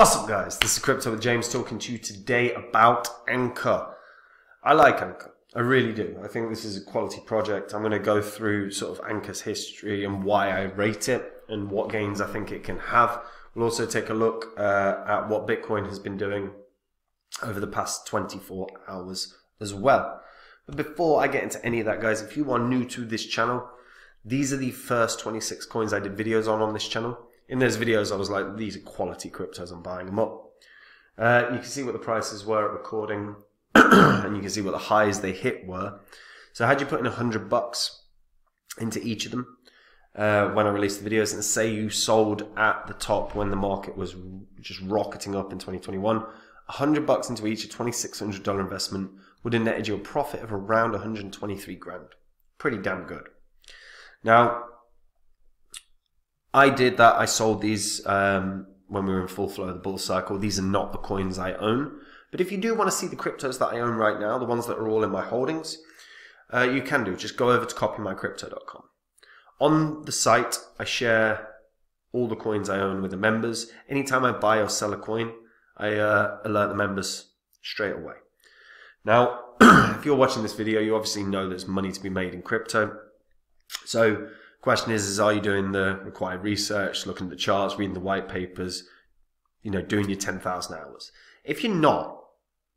What's up guys? This is Crypto with James talking to you today about Ankr. I like Ankr. I really do. I think this is a quality project. I'm going to go through sort of Ankr's history and why I rate it and what gains I think it can have. We'll also take a look uh, at what Bitcoin has been doing over the past 24 hours as well. But before I get into any of that guys, if you are new to this channel, these are the first 26 coins I did videos on on this channel in those videos, I was like, these are quality cryptos, I'm buying them up. Uh, you can see what the prices were at recording, and you can see what the highs they hit were. So had you put in a hundred bucks into each of them uh, when I released the videos, and say you sold at the top when the market was just rocketing up in 2021, a hundred bucks into each, a $2,600 investment would have netted you a profit of around 123 grand. Pretty damn good. Now, I did that. I sold these um, when we were in full flow of the bull cycle. These are not the coins I own. But if you do want to see the cryptos that I own right now, the ones that are all in my holdings, uh, you can do. Just go over to copymycrypto.com. On the site, I share all the coins I own with the members. Anytime I buy or sell a coin, I uh, alert the members straight away. Now, if you're watching this video, you obviously know there's money to be made in crypto. So Question is, is are you doing the required research, looking at the charts, reading the white papers, you know, doing your 10,000 hours? If you're not,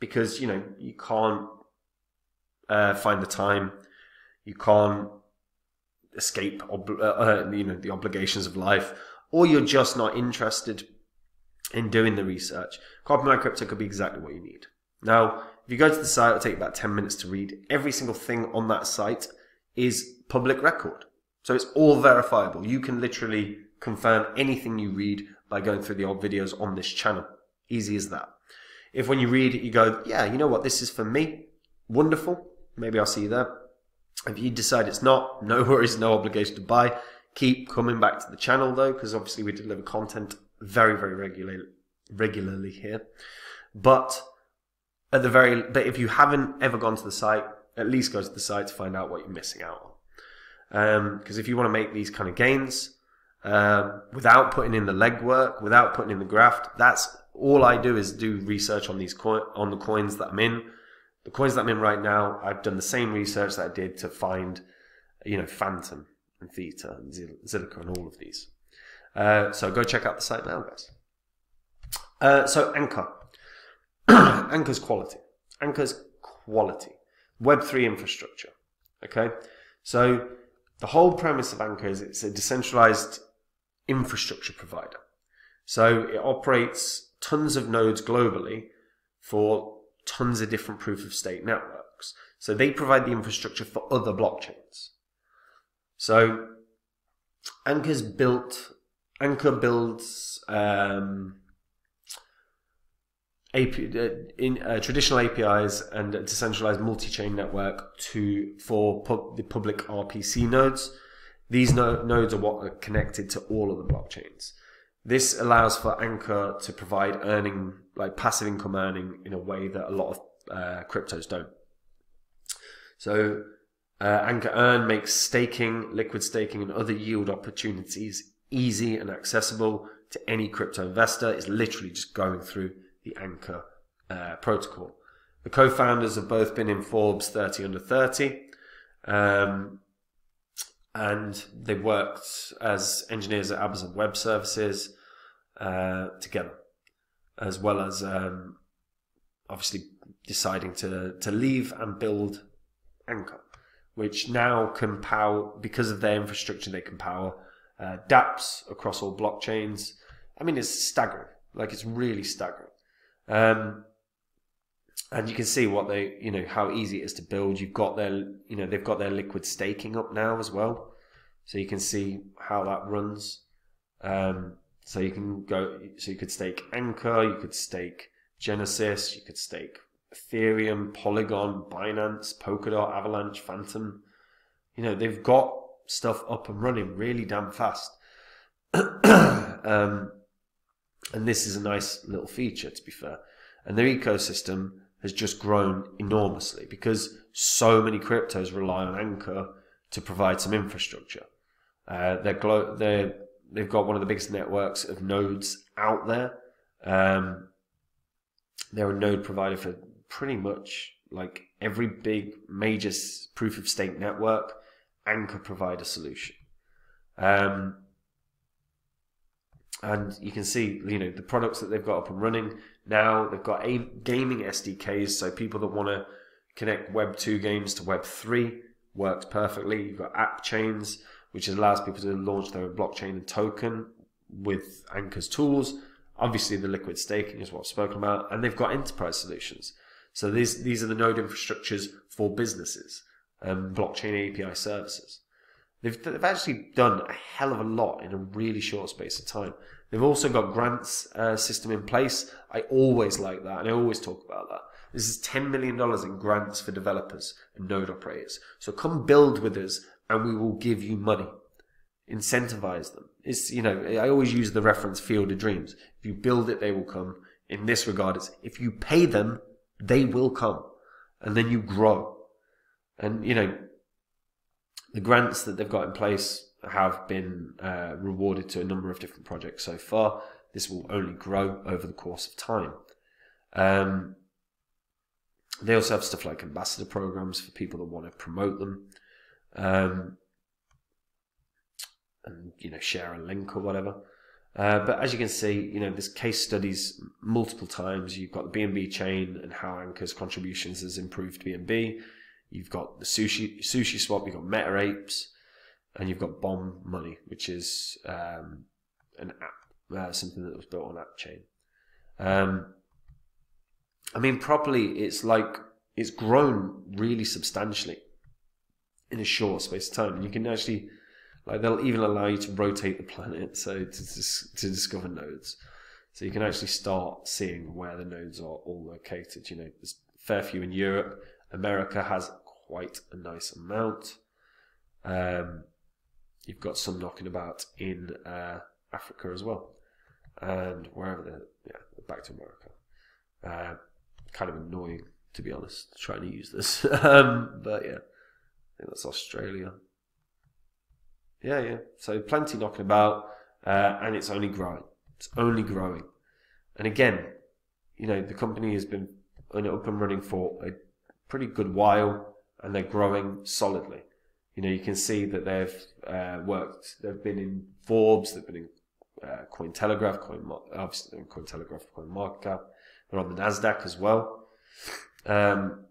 because, you know, you can't uh, find the time, you can't escape, ob- uh, uh, you know, the obligations of life, or you're just not interested in doing the research, My Crypto could be exactly what you need. Now, if you go to the site, it'll take about 10 minutes to read. Every single thing on that site is public record. So it's all verifiable. You can literally confirm anything you read by going through the old videos on this channel. Easy as that. If when you read it, you go, yeah, you know what, this is for me, wonderful. Maybe I'll see you there. If you decide it's not, no worries, no obligation to buy. Keep coming back to the channel though, because obviously we deliver content very, very regularly, regularly here. But at the very, but if you haven't ever gone to the site, at least go to the site to find out what you're missing out on. Because um, if you want to make these kind of gains um, without putting in the legwork, without putting in the graft, that's all I do is do research on these co- on the coins that I'm in. The coins that I'm in right now, I've done the same research that I did to find, you know, Fantom and Theta and Zilliqa and all of these. Uh, so go check out the site now, guys. Uh, so Ankr, Ankr's quality, Ankr's quality, Web three infrastructure. Okay, so the whole premise of Ankr is it's a decentralized infrastructure provider. So it operates tons of nodes globally for tons of different proof of stake networks. So they provide the infrastructure for other blockchains. So Ankr's built, Ankr builds um, AP, uh, in uh, traditional APIs and a decentralized multi-chain network to for the public RPC nodes. These no- nodes are what are connected to all of the blockchains. This allows for Ankr to provide earning, like passive income earning, in a way that a lot of uh, cryptos don't. So, uh, Ankr Earn makes staking, liquid staking, and other yield opportunities easy and accessible to any crypto investor. It's literally just going through the Ankr uh, protocol. The co-founders have both been in Forbes 30 under 30, um, and they worked as engineers at Amazon Web Services uh, together, as well as um, obviously deciding to to leave and build Ankr, which now can power because of their infrastructure. They can power uh, DApps across all blockchains. I mean, it's staggering. Like it's really staggering. Um, and you can see what they, you know, how easy it is to build. You've got their, you know, they've got their liquid staking up now as well, so you can see how that runs. Um, so you can go, so you could stake Ankr, you could stake Genesis, you could stake Ethereum, Polygon, Binance, Polkadot, Avalanche, Fantom. You know, they've got stuff up and running really damn fast. um, and this is a nice little feature, to be fair. And their ecosystem has just grown enormously because so many cryptos rely on Ankr to provide some infrastructure. Uh, they're, glo- they're they've got one of the biggest networks of nodes out there. Um, they're a node provider for pretty much like every big major proof of stake network. Ankr provide a solution. Um, and you can see, you know, the products that they've got up and running now. They've got a gaming SDKs, so people that want to connect Web two games to Web three works perfectly. You've got app chains, which allows people to launch their blockchain and token with Ankr's tools. Obviously, the liquid staking is what I've spoken about, and they've got enterprise solutions. So these these are the node infrastructures for businesses and blockchain API services. They've, they've actually done a hell of a lot in a really short space of time. They've also got grants uh, system in place. I always like that, and I always talk about that. This is $10 million in grants for developers and node operators. So come build with us and we will give you money. Incentivize them. It's, you know, I always use the reference field of dreams. If you build it, they will come. In this regard, it's if you pay them, they will come. And then you grow. And, you know, the grants that they've got in place have been uh, rewarded to a number of different projects so far. This will only grow over the course of time. Um, they also have stuff like ambassador programs for people that want to promote them, um, and you know share a link or whatever. Uh, but as you can see, you know there's case studies multiple times. You've got the BNB chain and how Ankr's contributions has improved BNB. You've got the sushi sushi swap. You've got Meta Apes, and you've got Bomb Money, which is um, an app, uh, something that was built on App Chain. Um, I mean, properly, it's like it's grown really substantially in a short space of time. And you can actually, like, they'll even allow you to rotate the planet so to, to discover nodes. So you can actually start seeing where the nodes are all located. You know, there's a fair few in Europe. America has quite a nice amount. Um, you've got some knocking about in uh, Africa as well, and wherever they're, yeah, back to America. Uh, kind of annoying to be honest, trying to use this. um, but yeah, I think that's Australia. Yeah, yeah. So plenty knocking about, uh, and it's only growing. It's only growing. And again, you know, the company has been up and running for a pretty good while, and they're growing solidly. You know, you can see that they've uh, worked. They've been in Forbes. They've been in uh, Cointelegraph, Coin, obviously Cointelegraph, Coin Market Cap. They're on the Nasdaq as well. Um,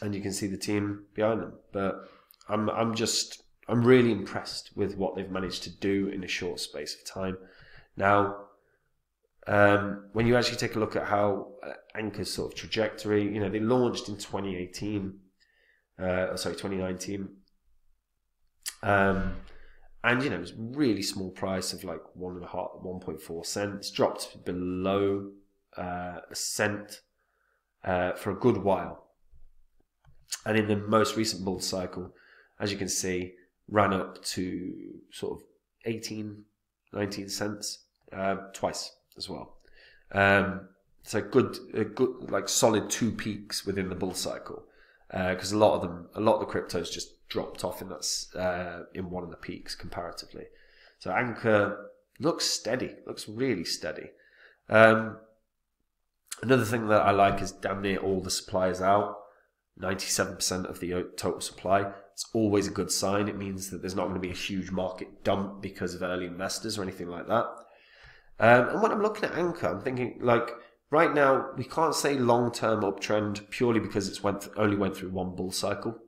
and you can see the team behind them. But I'm I'm just I'm really impressed with what they've managed to do in a short space of time. Now, um, when you actually take a look at how uh, Ankr's sort of trajectory, you know, they launched in 2018, uh, sorry, 2019. Um, and you know, it was really small price of like one and a half, 1.4 cents, dropped below uh, a cent uh, for a good while. And in the most recent bull cycle, as you can see, ran up to sort of 18, 19 cents uh, twice as well. Um, so good, a good, like solid two peaks within the bull cycle. Because uh, a lot of them, a lot of the cryptos just dropped off in that uh, in one of the peaks comparatively. So Ankr looks steady, looks really steady. Um, Another thing that I like is damn near all the suppliers out. 97% of the total supply. It's always a good sign. It means that there's not going to be a huge market dump because of early investors or anything like that. Um, and when I'm looking at Ankr, I'm thinking like right now we can't say long term uptrend purely because it's went th- only went through one bull cycle.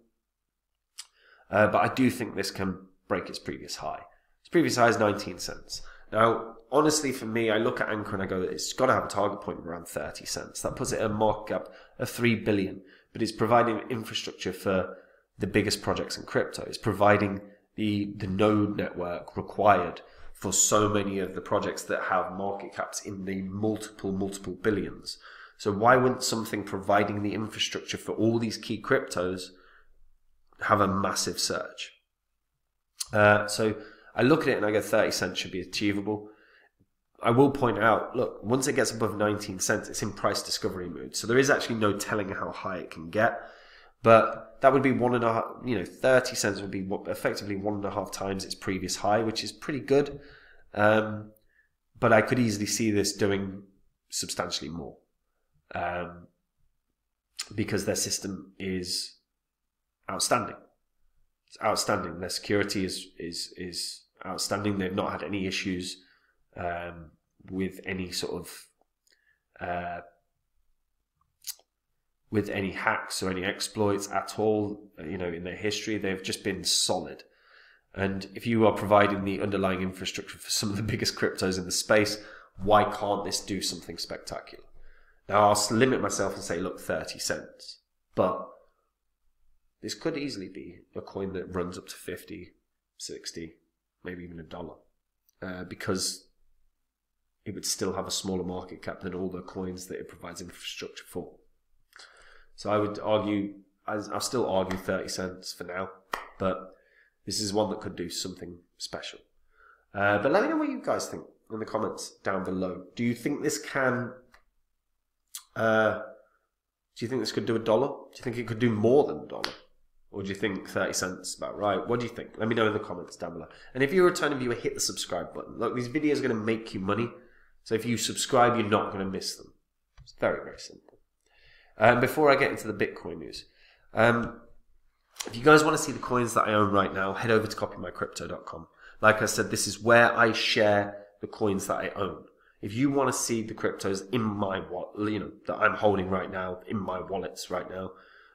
Uh, but I do think this can break its previous high. Its previous high is 19 cents. Now, honestly, for me, I look at Ankr and I go, it's got to have a target point around 30 cents. That puts it at a market cap of 3 billion, but it's providing infrastructure for the biggest projects in crypto. It's providing the, the node network required for so many of the projects that have market caps in the multiple, multiple billions. So why wouldn't something providing the infrastructure for all these key cryptos have a massive surge? Uh, so I look at it and I go 30 cents should be achievable. I will point out, look, once it gets above 19 cents, it's in price discovery mood. So there is actually no telling how high it can get. But that would be one and a half, you know, 30 cents would be effectively one and a half times its previous high, which is pretty good. Um, but I could easily see this doing substantially more. Um, because their system is outstanding. It's outstanding. Their security is is is outstanding. They've not had any issues um, with any sort of uh, with any hacks or any exploits at all. You know, in their history, they've just been solid. And if you are providing the underlying infrastructure for some of the biggest cryptos in the space, why can't this do something spectacular? Now, I'll limit myself and say, look, 30 cents. But this could easily be a coin that runs up to 50, 60, maybe even a dollar. Uh, because it would still have a smaller market cap than all the coins that it provides infrastructure for. So I would argue, I'll still argue 30 cents for now, but this is one that could do something special. Uh, but let me know what you guys think in the comments down below. Do you think this can uh, do you think this could do a dollar? Do you think it could do more than a dollar? Or do you think 30 cents about right? What do you think? Let me know in the comments down below. And if you're a returning viewer, hit the subscribe button. Look, these videos are going to make you money. So if you subscribe, you're not going to miss them. It's very, very simple. Um, before I get into the Bitcoin news, um, if you guys want to see the coins that I own right now, head over to copymycrypto.com. Like I said, this is where I share the coins that I own. If you want to see the cryptos in my wallet, you know, that I'm holding right now, in my wallets right now,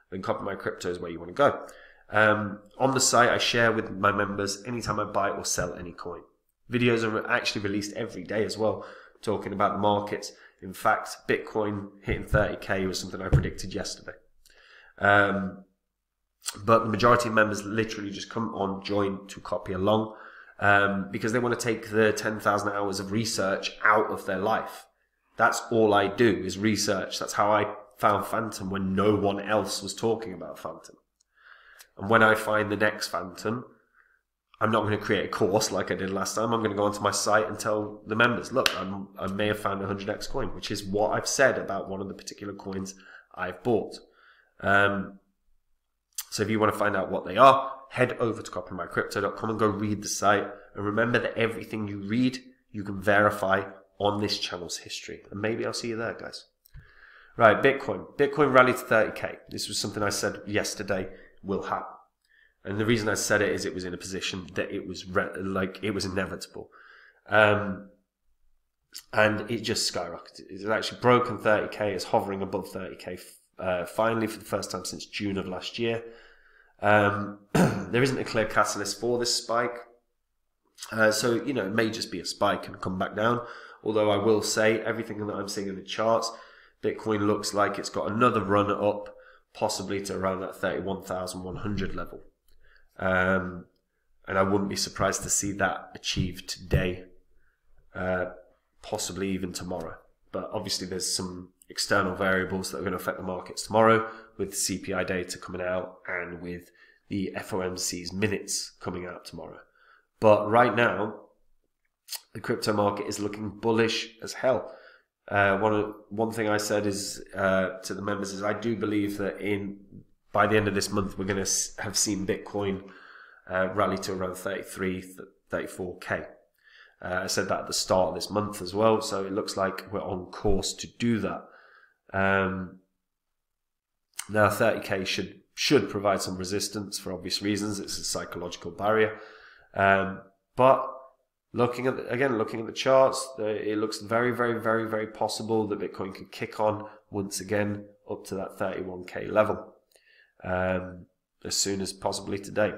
then Copy My Crypto is where you want to go. Um, on the site, I share with my members anytime I buy or sell any coin. Videos are actually released every day as well, talking about the markets. In fact, Bitcoin hitting 30k was something I predicted yesterday. Um, but the majority of members literally just come on, join to copy along um, because they want to take the 10,000 hours of research out of their life. That's all I do is research. That's how I found Fantom when no one else was talking about Fantom. And when I find the next Fantom, I'm not going to create a course like I did last time. I'm going to go onto my site and tell the members, look, I'm, i may have found a 100x coin, which is what I've said about one of the particular coins I've bought. Um, so if you want to find out what they are, head over to copymycrypto.com and go read the site. And remember that everything you read, you can verify on this channel's history. And maybe I'll see you there, guys. Right, Bitcoin. Bitcoin rallied to 30k. This was something I said yesterday will happen. And the reason I said it is it was in a position that it was re- like it was inevitable. Um, and it just skyrocketed. It's actually broken 30k. It's hovering above 30k uh, finally for the first time since June of last year. Um, there isn't a clear catalyst for this spike. Uh, so, you know, it may just be a spike and come back down. Although I will say everything that I'm seeing in the charts, Bitcoin looks like it's got another run up, possibly to around that 31,100 level. Um, and I wouldn't be surprised to see that achieved today, uh, possibly even tomorrow. But obviously, there's some external variables that are going to affect the markets tomorrow with CPI data coming out and with the FOMC's minutes coming out tomorrow. But right now, the crypto market is looking bullish as hell. Uh, one one thing I said is uh, to the members is I do believe that in by the end of this month we're going to have seen Bitcoin uh, rally to around 33, 34k. Uh, I said that at the start of this month as well, so it looks like we're on course to do that. Um, now, 30k should should provide some resistance for obvious reasons. It's a psychological barrier, um, but looking at the, again, looking at the charts, it looks very, very, very, very possible that Bitcoin could kick on once again up to that 31k level um, as soon as possibly today.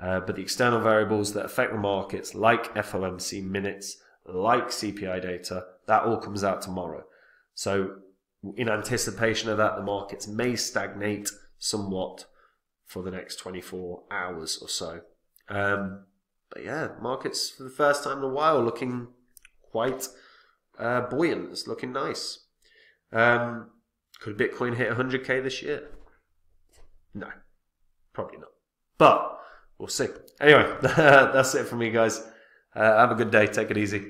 Uh, but the external variables that affect the markets, like FOMC minutes, like CPI data, that all comes out tomorrow. So in anticipation of that, the markets may stagnate somewhat for the next 24 hours or so. Um, but yeah, markets for the first time in a while looking quite uh, buoyant. It's looking nice. Um, could Bitcoin hit 100k this year? No, probably not. But we'll see. Anyway, that's it from me, guys. Uh, have a good day. Take it easy.